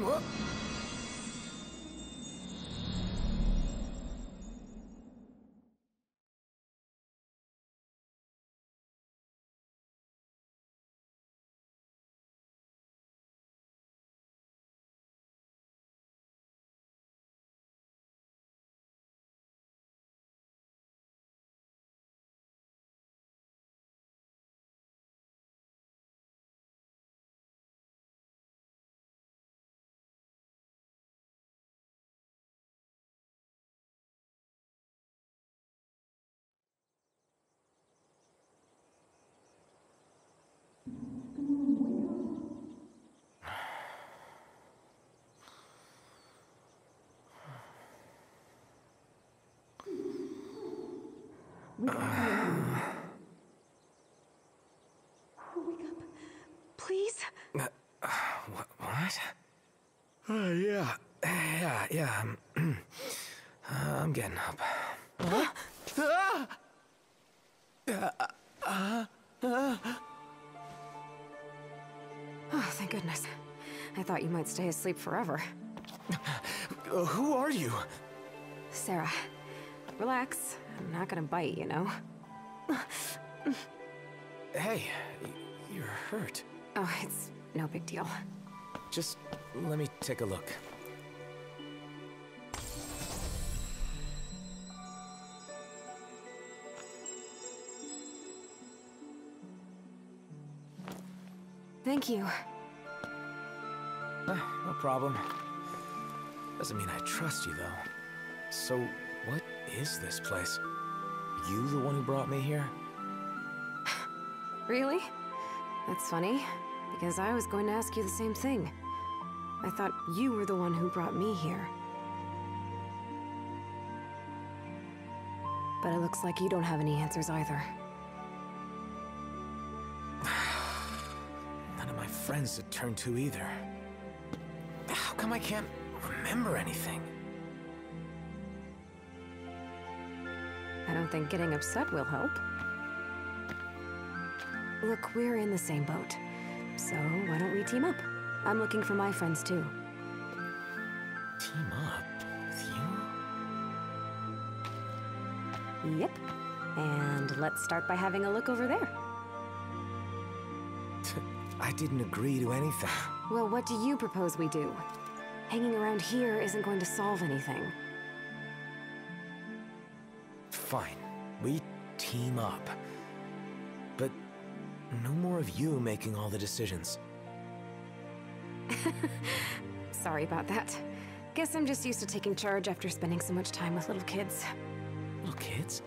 What? Wake up. Please? What? what? Uh, yeah. Yeah, yeah. I'm, uh, I'm getting up. Oh, thank goodness. I thought you might stay asleep forever. Uh, who are you? Sarah, relax. I'm not gonna bite, you know? Hey, you're hurt. Oh, it's no big deal. Just let me take a look. Thank you. Eh, no problem. Doesn't mean I trust you, though. So, what is this place? You the one who brought me here? Really? That's funny, because I was going to ask you the same thing. I thought you were the one who brought me here. But it looks like you don't have any answers either. None of my friends to turn to either. How come I can't remember anything? I don't think getting upset will help. Look, we're in the same boat. So why don't we team up? I'm looking for my friends too. Team up with you? Yep. And let's start by having a look over there. I didn't agree to anything. Well, what do you propose we do? Hanging around here isn't going to solve anything. Fine, we team up. But no more of you making all the decisions. Sorry about that. Guess I'm just used to taking charge after spending so much time with little kids. Little kids?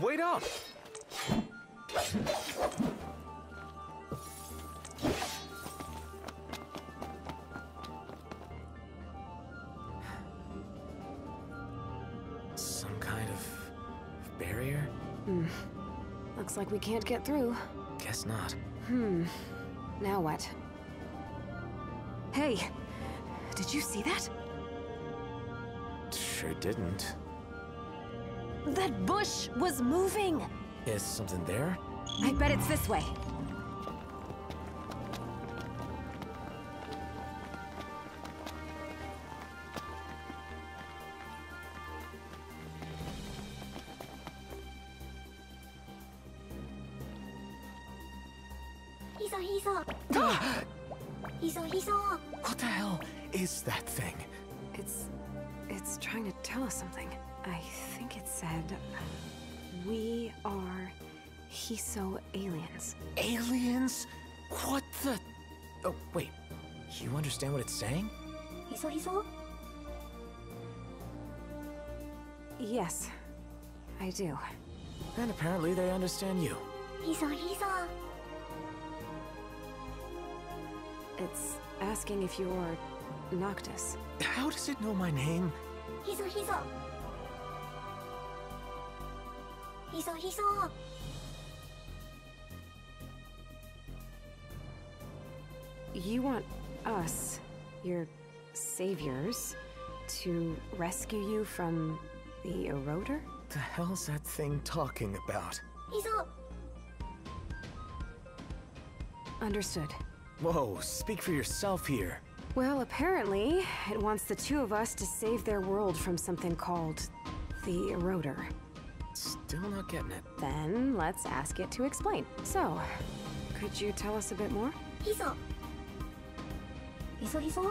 Wait up! Some kind of barrier? Looks like we can't get through. Guess not. Hmm. Now what? Hey! Did you see that? Sure didn't. That bush was moving! Is something there? I bet it's this way. Hiso aliens. Aliens? What the? Oh, wait. You understand what it's saying? Hiso, Hiso? Yes, I do. And apparently they understand you. Hiso, Hiso! It's asking if you're Noctis. How does it know my name? Hiso, Hiso! Hiso, Hiso! You want us, your saviors, to rescue you from the eroder? The hell's that thing talking about? He's all... Understood. Whoa, speak for yourself here. Well, apparently, it wants the two of us to save their world from something called the eroder. Still not getting it. Then let's ask it to explain. So, could you tell us a bit more? He's all... ヒソヒソ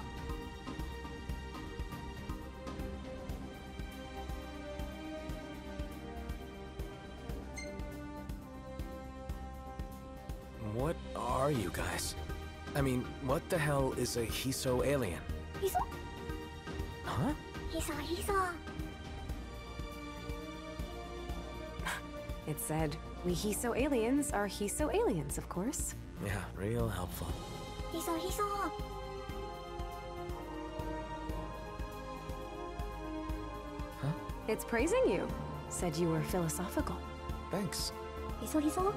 What are you guys? I mean, what the hell is a Hiso alien? ヒソ Huh? ヒソヒソ It said, We Hiso aliens are Hiso aliens, of course. Yeah, real helpful. ヒソ It's praising you. Said you were philosophical. Thanks. Hiso?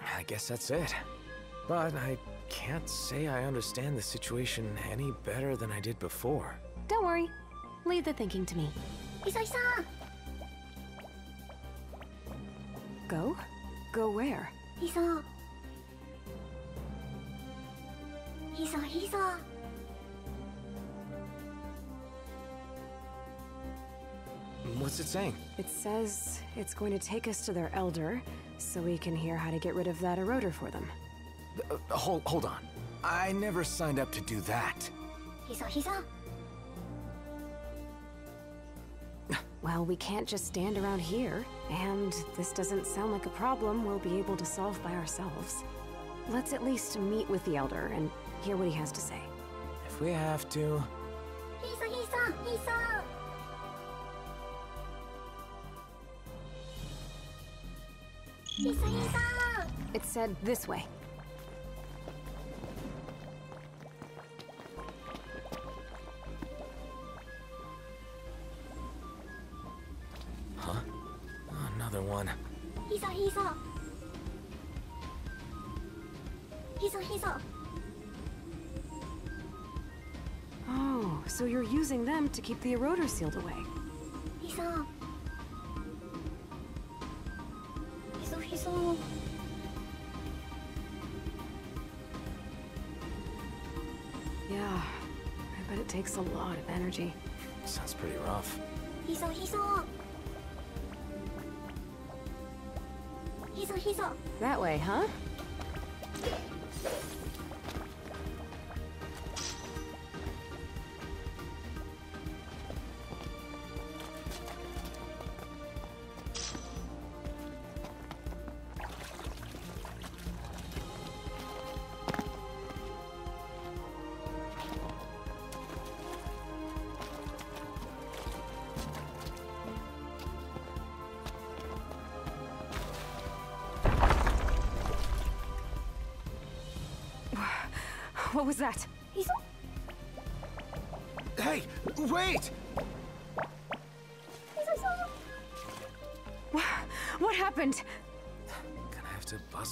I guess that's it. But I can't say I understand the situation any better than I did before. Don't worry. Leave the thinking to me. Isoi-san! Go? Go where? Hizo. Hizo, Hizo. What's it saying? It says it's going to take us to their elder, so we can hear how to get rid of that eroder for them. Uh, hold, hold on. I never signed up to do that. Hizo, Hizo. Well, we can't just stand around here. And this doesn't sound like a problem we'll be able to solve by ourselves. Let's at least meet with the Elder and hear what he has to say. If we have to... Hisa, Hisa, Hisa! Hisa, Hisa! It said this way. to keep the eroder sealed away. Hiso. Hiso, Hiso. Yeah, I bet it takes a lot of energy. Sounds pretty rough. Hiso, Hiso. Hiso, Hiso. That way, huh?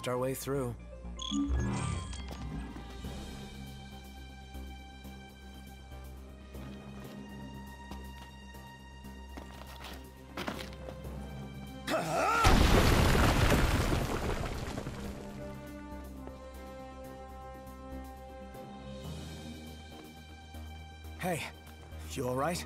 Our way through. Hey, you alright?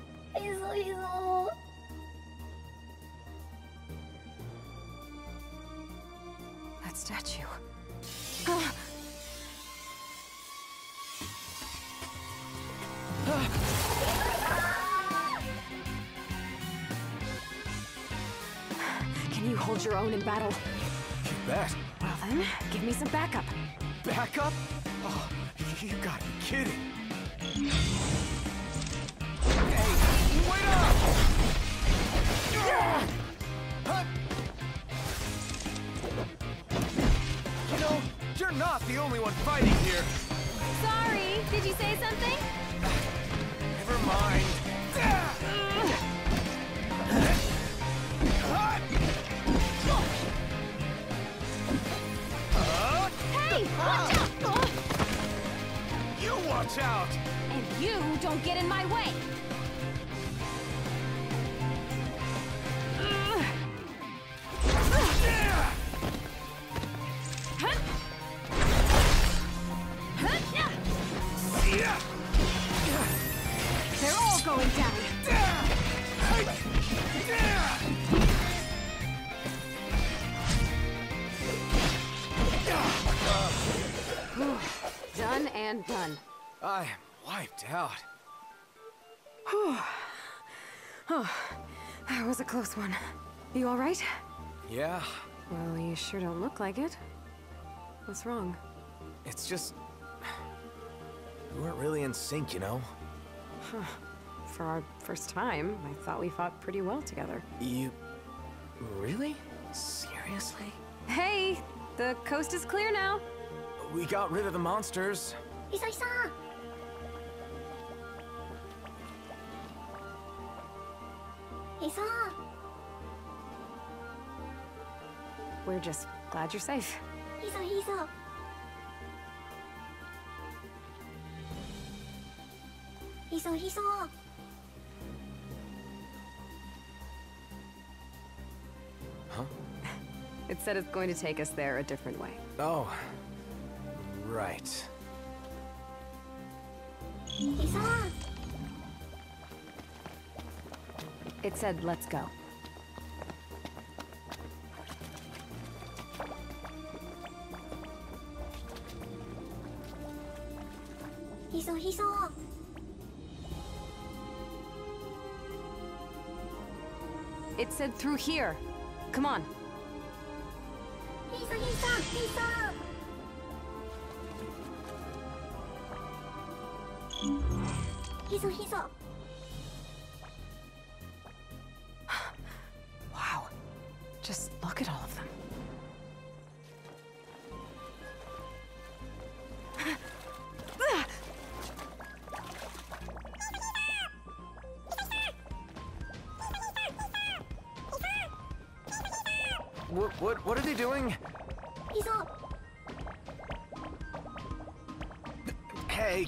Can you hold your own in battle? You bet. Well then, give me some backup. Backup? Oh, you gotta be kidding. Hey, wait up! Huh? You know, you're not the only one fighting here. Sorry, did you say something? Never mind. Hey, watch out! You watch out! And you don't get in my way! Close one. You alright? Yeah, Well, you sure don't look like it. What's wrong? it's just... We weren't really in sync, you know? Huh. For our first time, I thought we fought pretty well together. You... Really? Seriously? Hey! The coast is clear now! We got rid of the monsters. 急 We're just glad you're safe. He's up, he's up. He's he's. Huh? it said it's going to take us there a different way. Oh, right. It said, let's go. Hiso, hiso. It said through here. Come on. Hiso, hiso, hiso. Hiso, hiso. Wow. Just look at all of what, what are they doing? Hiso. Hey,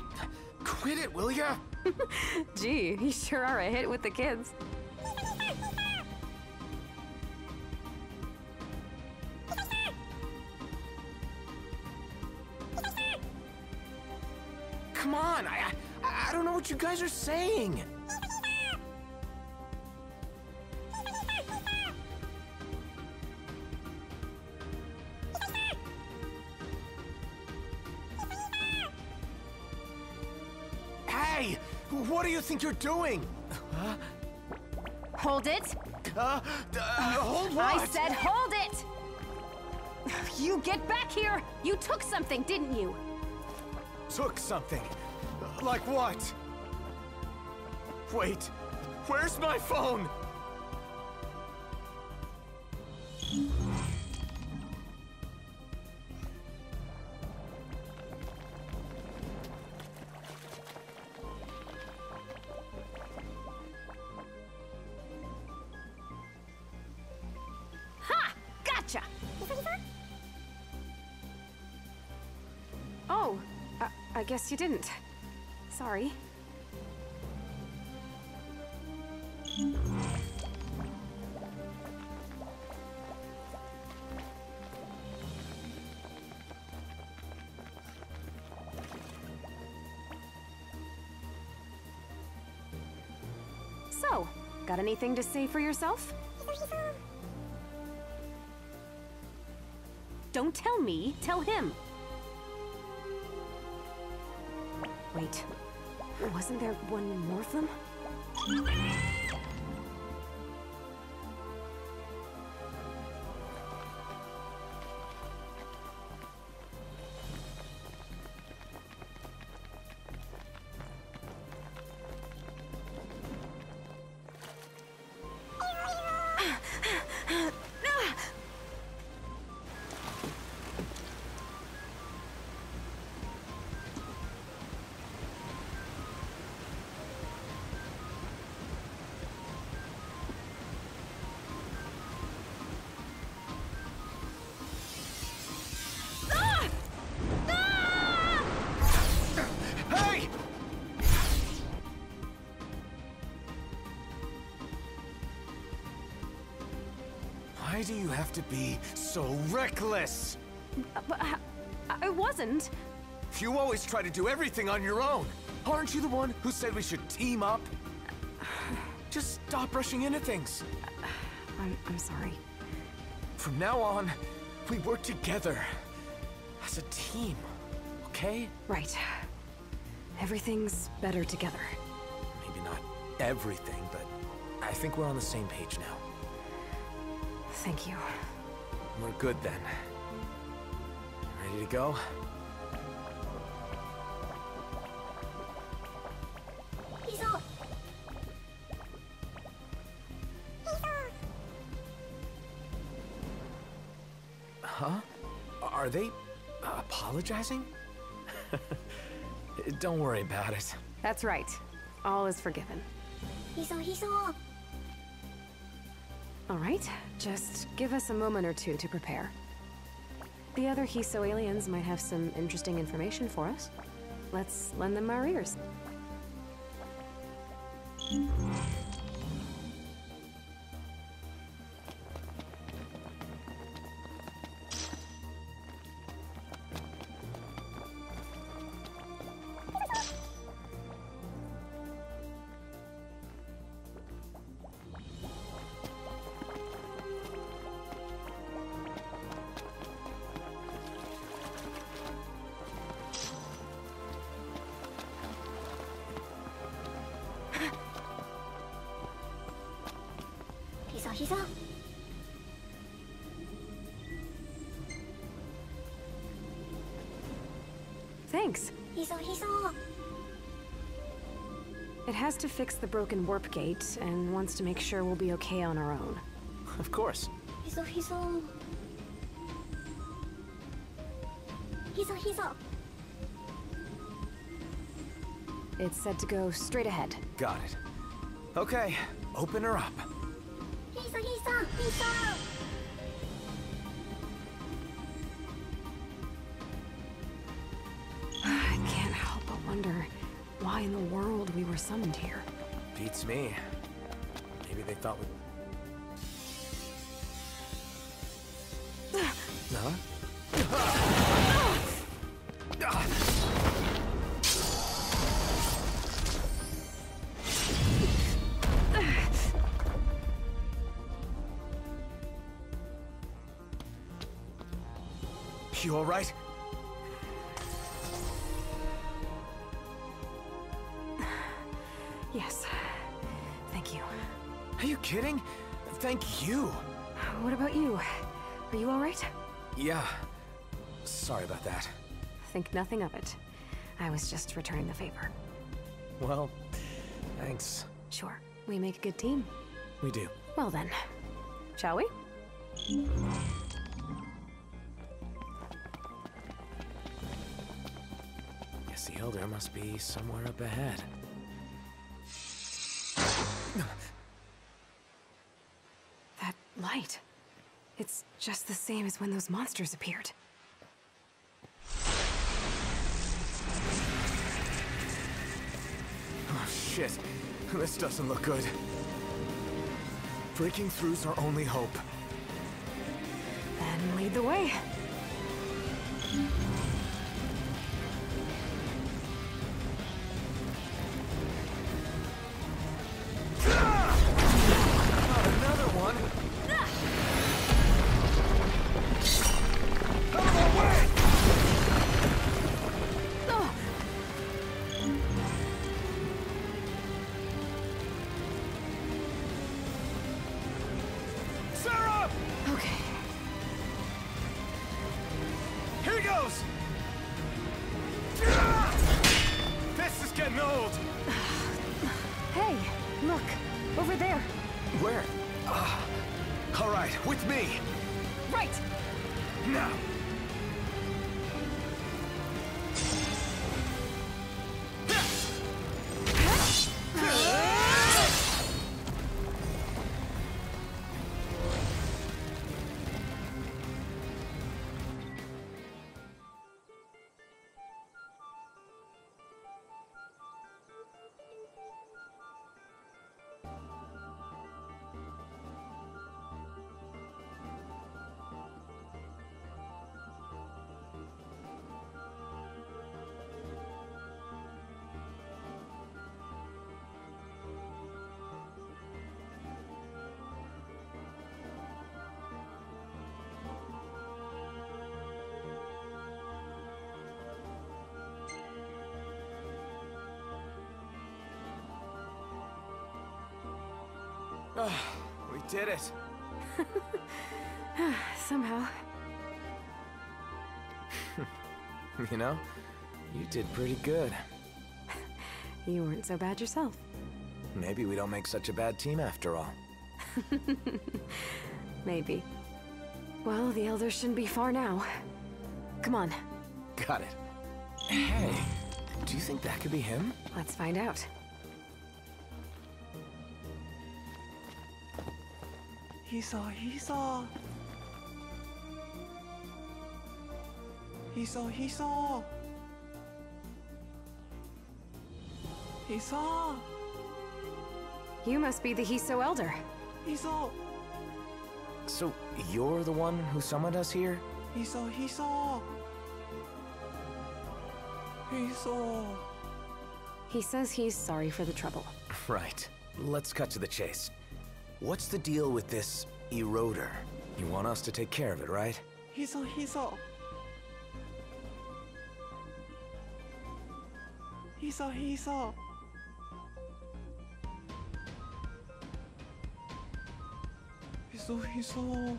quit it, will ya? Gee, you sure are a hit with the kids. Come on, I, I, I don't know what you guys are saying. Do you think you're doing? Hold it! Uh, uh, hold what? I said hold it! You get back here! You took something, didn't you? Took something. Like what? Wait, where's my phone? I, guess you didn't. Sorry. So, got anything to say for yourself? Don't tell me, tell him. Wait, wasn't there one more of them? Do you have to be so reckless? Uh, But I, I wasn't. You always try to do everything on your own. Aren't you the one who said we should team up? Just stop rushing into things. I'm, I'm sorry. From now on, we work together. As a team, okay? Right. Everything's better together. Maybe not everything, but I think we're on the same page now. Thank you. We're good then. Ready to go? Huh? Are they apologizing? Don't worry about it. That's right. All is forgiven. Hiso, Hiso! All right, just give us a moment or two to prepare. The other Hiso aliens might have some interesting information for us. Let's lend them our ears. Hiso, hiso. Thanks. Hiso, hiso. It has to fix the broken warp gate and wants to make sure we'll be okay on our own. Of course. Hiso, hiso. Hiso, hiso. It's said to go straight ahead. Got it. Okay, open her up. Hiso, hiso, hiso. You all right? Yes. Thank you. Are you kidding? Thank you. What about you? Are you all right? Yeah. Sorry about that. Think nothing of it. I was just returning the favor. Well, thanks. Sure. We make a good team. We do. Well then, shall we? Must be somewhere up ahead. That light. It's just the same as when those monsters appeared. Oh, shit. This doesn't look good. Breaking through's our only hope. Then lead the way. Oh, we did it! Somehow. You know, you did pretty good. You weren't so bad yourself. Maybe we don't make such a bad team after all. Maybe. Well, the elders shouldn't be far now. Come on, Got it. Hey, do you think that could be him? let's find out. Hisa, Hisa. Hisa, Hisa. Hisa, You must be the Hiso Elder. Hisa, So, you're the one who summoned us here? Hisa, Hisa. Hisa. He says he's sorry for the trouble. Right. Let's cut to the chase. What's the deal with this eroder? You want us to take care of it, right? Hisa, Hisa. Hisa, Hisa. Hisa, Hisa.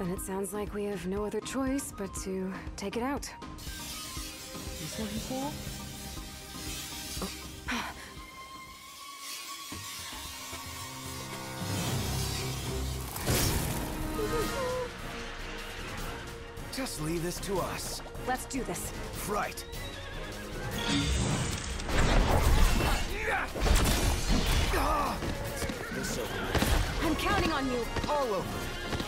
Then it sounds like we have no other choice but to take it out. Hisa, Hisa. Just leave this to us. Let's do this. Right. I'm counting on you. All over.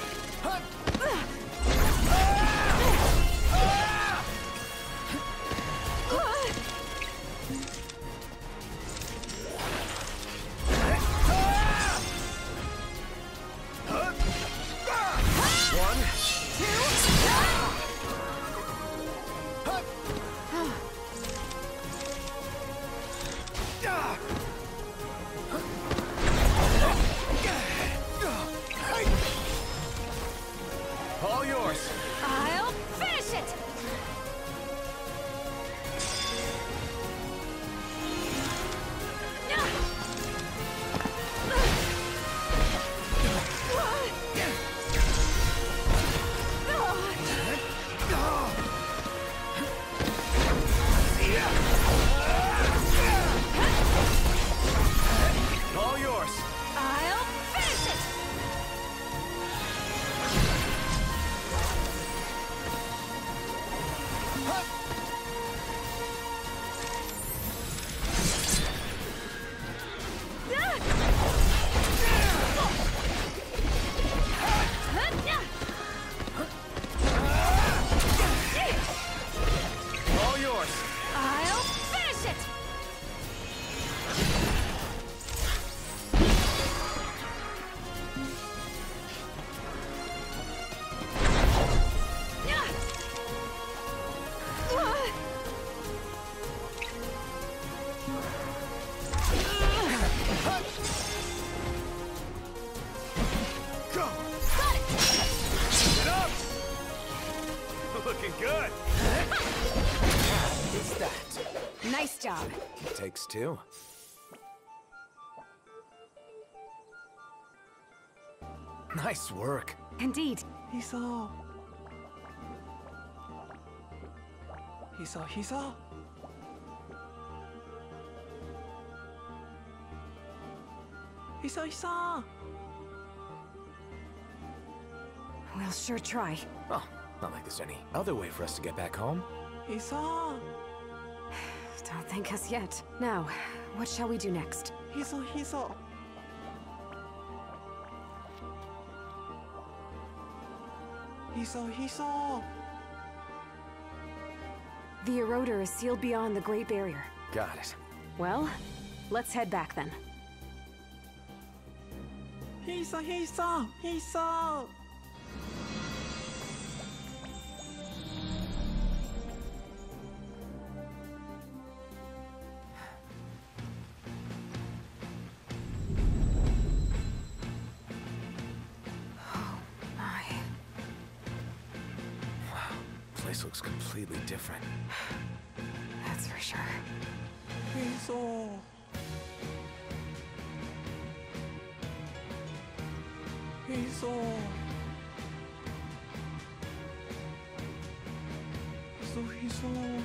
Takes two. Nice work. Indeed. Hisa. Hisa, Hisa. Hisa, Hisa. We'll sure try. Oh, not like there's any other way for us to get back home. Hisa. Don't thank us yet. Now, what shall we do next? Hisa, Hisa. Hisa, Hisa. The Eroder is sealed beyond the Great Barrier. Got it. Well, let's head back then. Hisa, Hisa, Hisa. Completely different. That's that's for sure. Hazel. Hazel. Hazel, Hazel.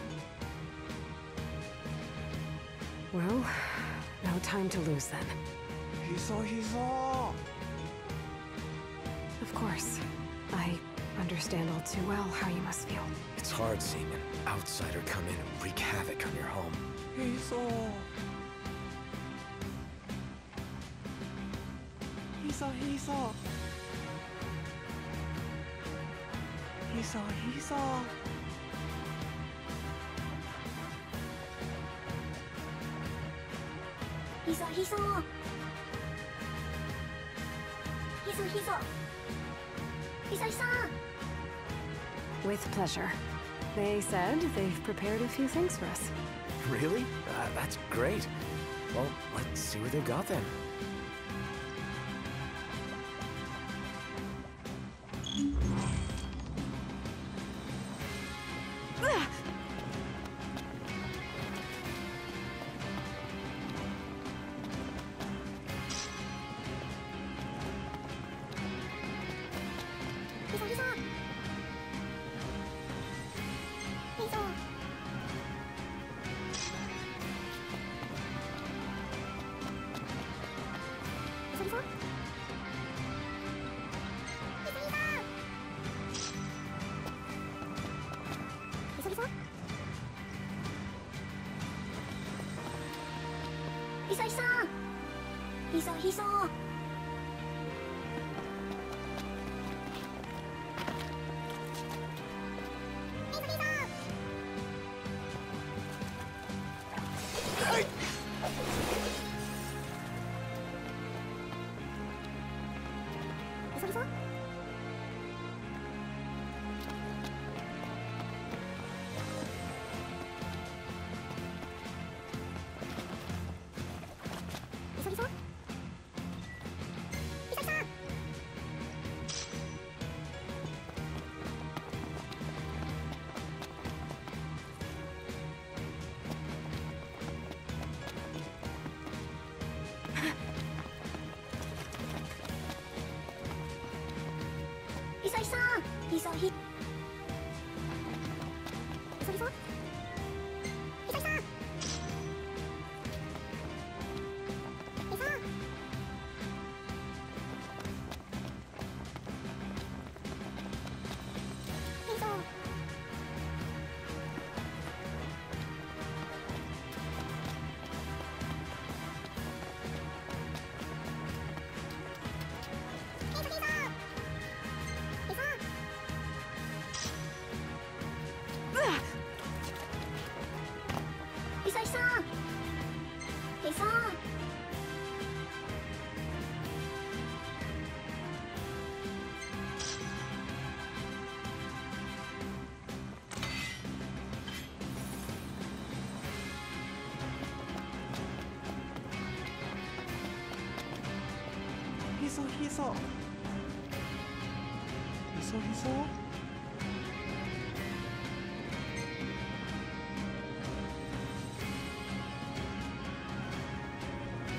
Well, no time to lose then. Hazel, Hazel. Of course understand all too well how you must feel. It's hard seeing an outsider come in and wreak havoc on your home. He's all... He's all, he's all. He's all, he's all. He's all, he's all. He's all, he's all. He's all. With pleasure. They said they've prepared a few things for us. Really? Uh, that's great. Well, let's see what they've got then.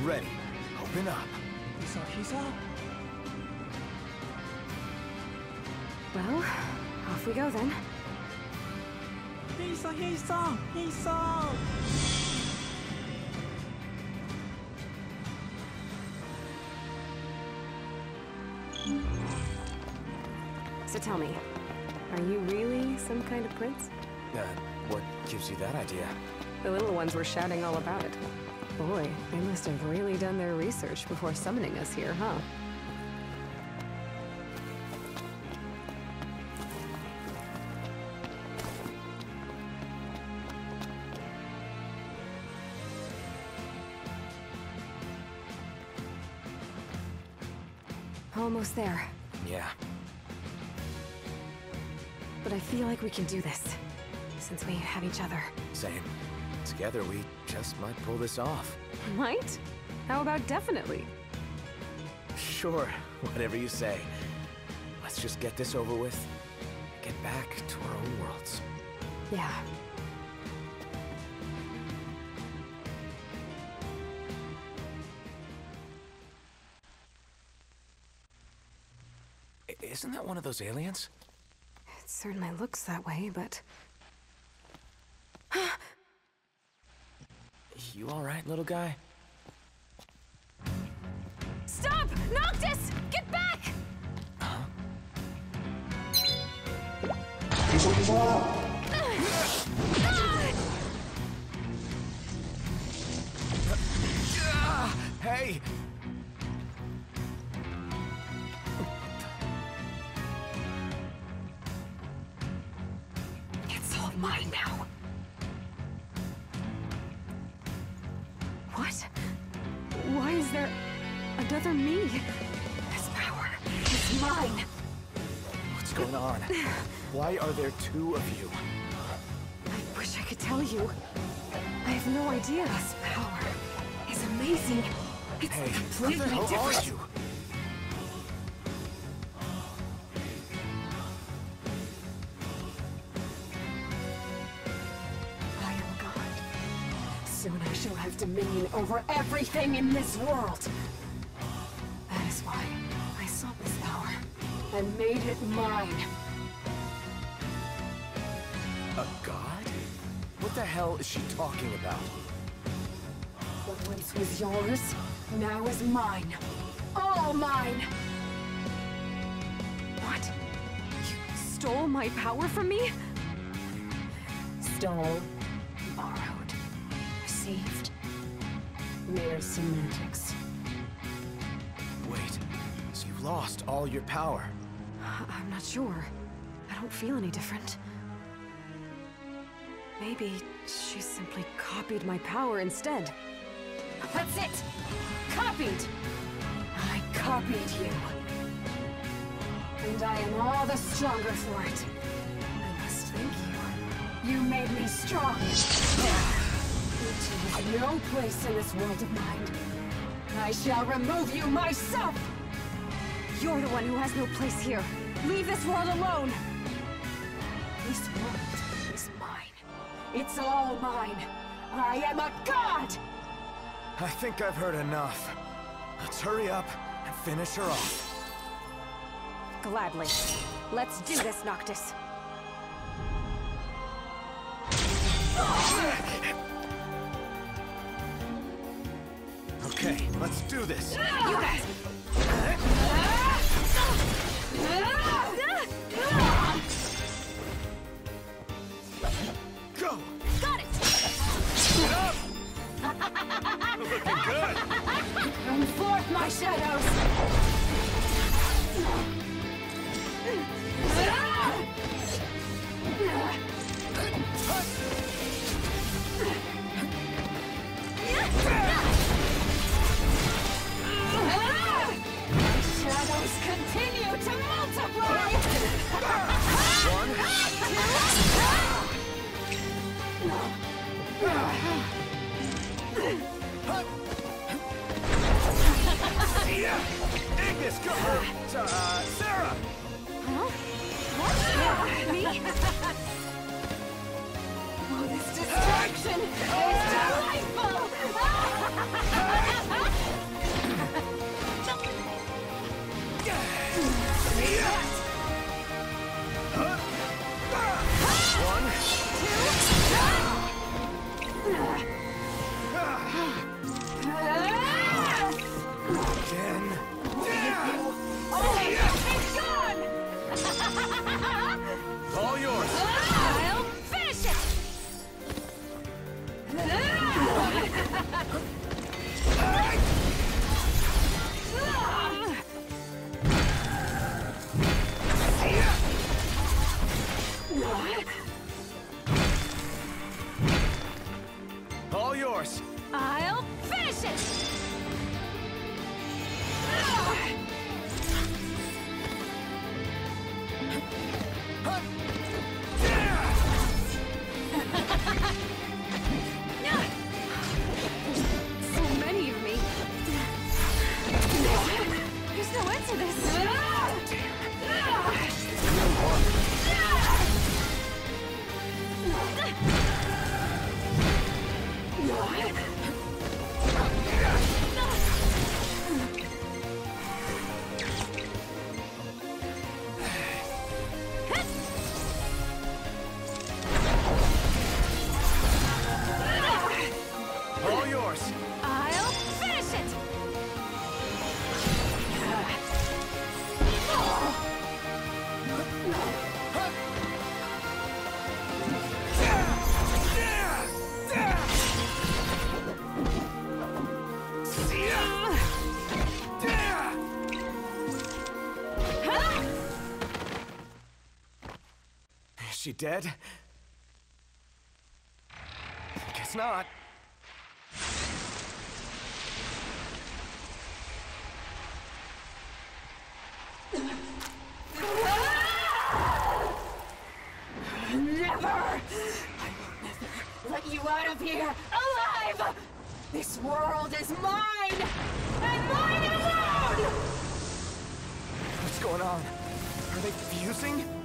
Ready. Open up. He's up. Well, off we go then. He's up, he's up, he's up. Tell me, are you really some kind of prince? Uh, what gives you that idea? The little ones were shouting all about it. Boy, they must have really done their research before summoning us here, huh? we can do this. Since we have each other. Same. Together we just might pull this off. Might? How about definitely? Sure, whatever you say. Let's just get this over with. Get back to our own worlds. Yeah. Isn't that one of those aliens? It certainly looks that way, but You alright, little guy? Stop! Noctis! Get back! Hey! Me? This power is mine. What's going on? Why are there two of you? I wish I could tell you. I have no idea. This power is amazing. It's Hey, completely the hell are you? I am God. Soon I shall have dominion over everything in this world. And made it mine. A god? What the hell is she talking about? What once was yours, now is mine. All mine! What? You stole my power from me? Stole, borrowed, received. Mere semantics. Wait, so you've lost all your power? I'm not sure. I don't feel any different. Maybe she simply copied my power instead. That's it! Copied! I copied you. And I am all the stronger for it. I must thank you. You made me strong. You have no place in this world of mine. I shall remove you myself! You're the one who has no place here. Leave this world alone! This world is mine. It's all mine. I am a god! I think I've heard enough. Let's hurry up and finish her off. Gladly. Let's do this, Noctis. Okay, let's do this. You got forth my yours. I'll finish it! Dead? Guess not. Never! I will never let you out of here alive! This world is mine! And mine alone! What's going on? Are they fusing?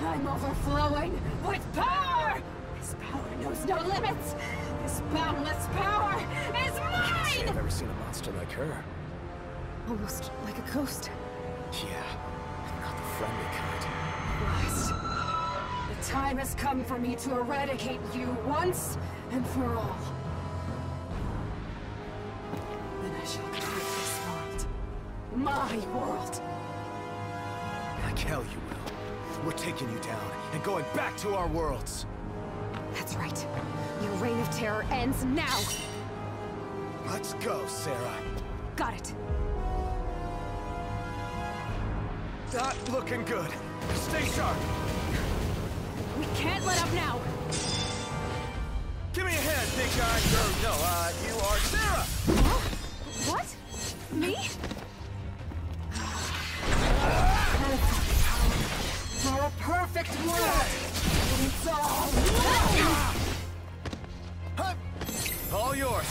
I'm overflowing with power! This power knows no limits! This boundless power is mine! I've never seen a monster like her. Almost like a ghost. Yeah, not the friendly kind. Lies. The time has come for me to eradicate you once and for all. Then I shall create this world. My world. I hell you. We're taking you down and going back to our worlds. That's right. Your reign of terror ends now. Let's go, Sara. Got it. Not looking good. Stay sharp. We can't let up now. Give me a hand, big guy. No, uh, you are Sara. Huh? What? Me? All yours.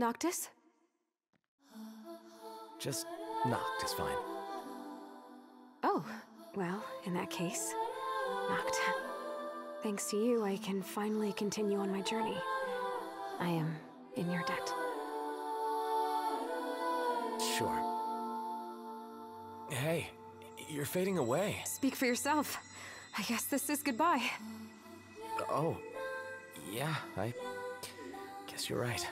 Noctis? Just Noct is fine. Oh, well, in that case, Noct. Thanks to you, I can finally continue on my journey. I am in your debt. Sure. Hey, you're fading away. Speak for yourself. I guess this is goodbye. Oh, yeah, I guess you're right.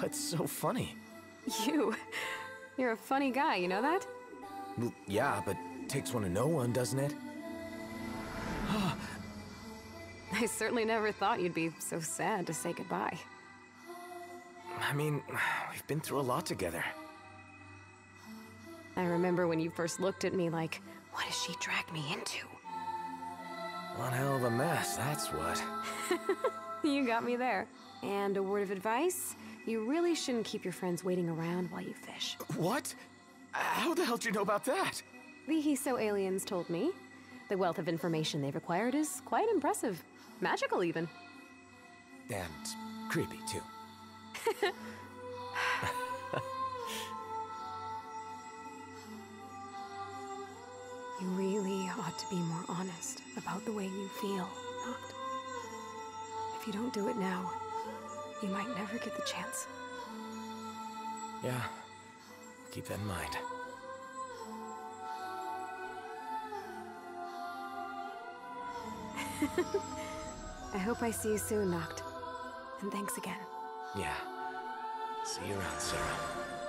What's so funny? You. You're a funny guy, you know that? Well, yeah, but takes one to know one, doesn't it? I certainly never thought you'd be so sad to say goodbye. I mean, we've been through a lot together. I remember when you first looked at me like, what has she dragged me into? One hell of a mess, that's what. You got me there. And a word of advice you really shouldn't keep your friends waiting around while you fish. What? How the hell do you know about that? The Hiso aliens told me. The wealth of information they've acquired is quite impressive. Magical, even. And creepy, too. You really ought to be more honest about the way you feel, Noct. If you don't do it now, you might never get the chance. Yeah, keep that in mind. I hope I see you soon, Noct. And thanks again. Yeah. See you around, Sara.